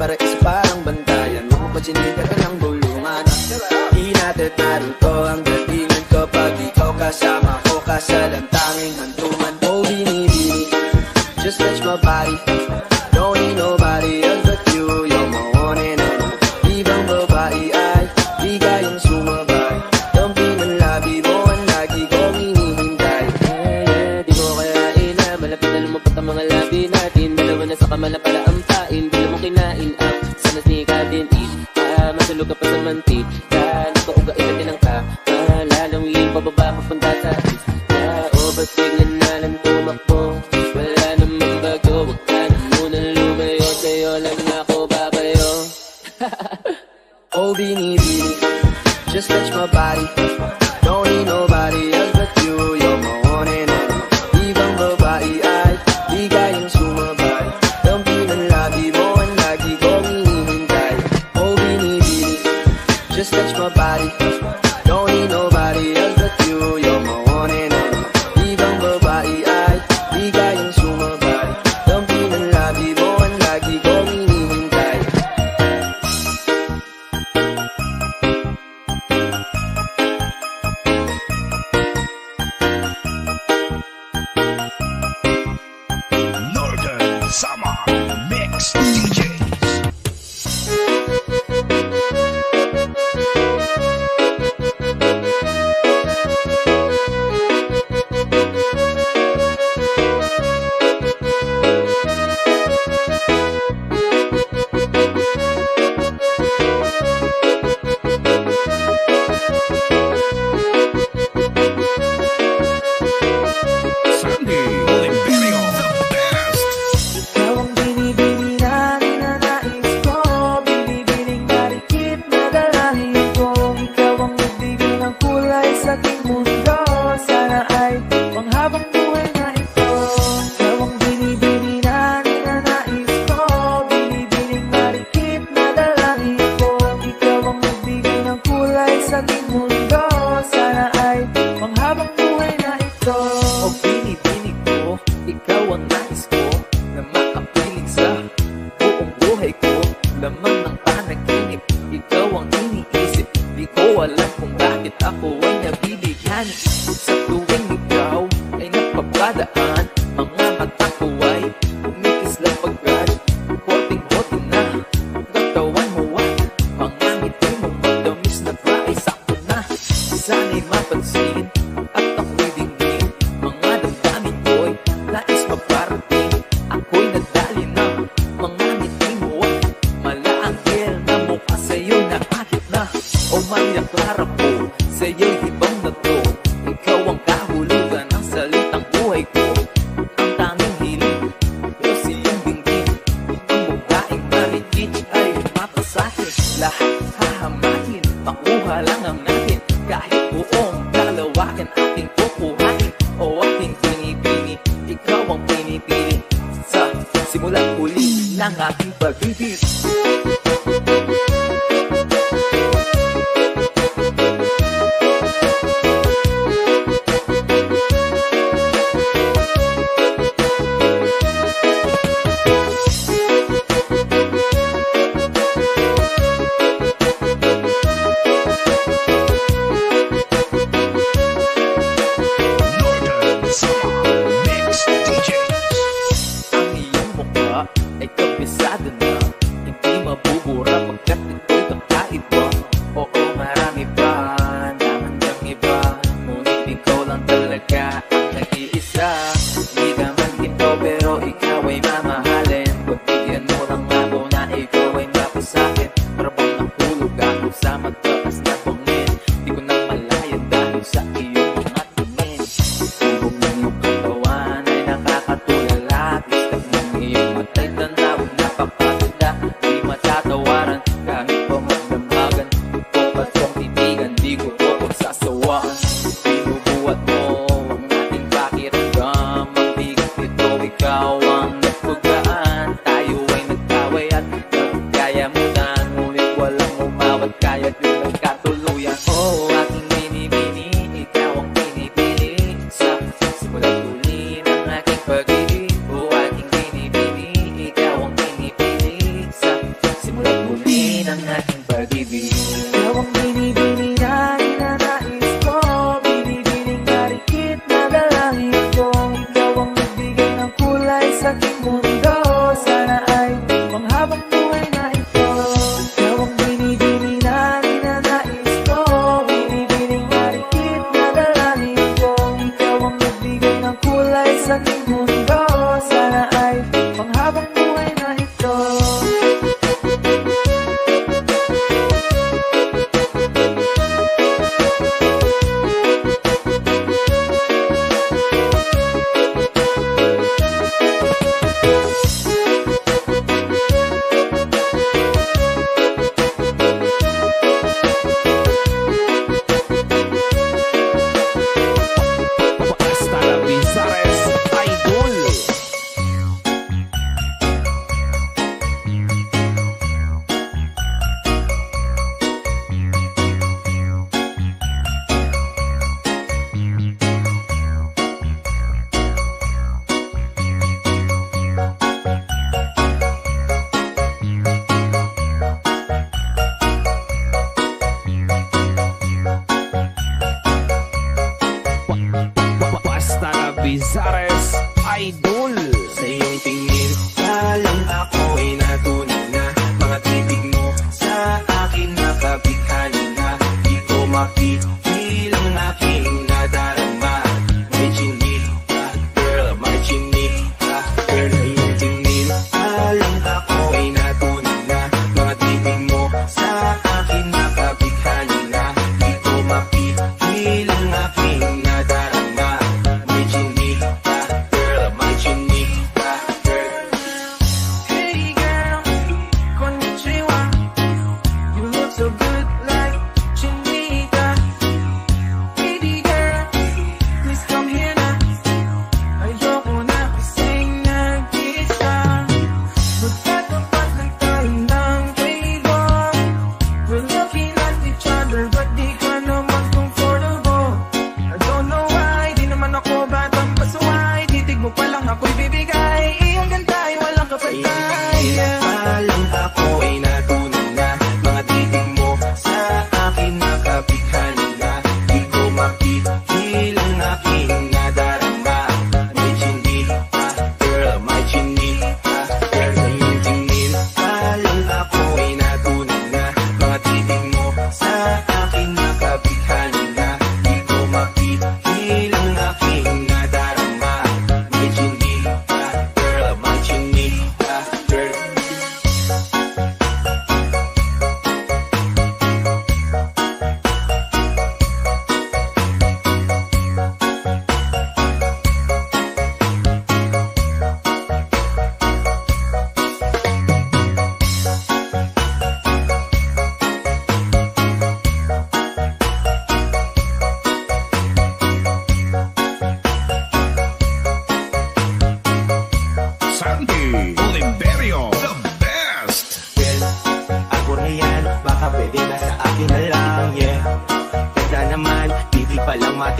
but it's fine. beanie beanie. Just touch my body. Don't need nobody else but you. You're my one and only. Even the body, Don't be sumabay. love ang labi mo ang lagi kong hinihintay. Oh beanie beanie. Just touch my body. casa que encontró Baby. we can wait back. Tare.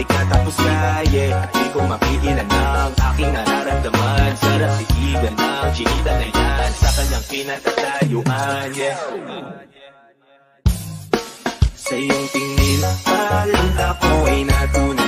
Ikatapos na, yeah. Di ko mapigilan ang aking nararamdaman. Sarap titigan ng chinita na yan. Sa kanyang pinatatayuan, yeah. Sa iyong tingin, parang ako ay natunay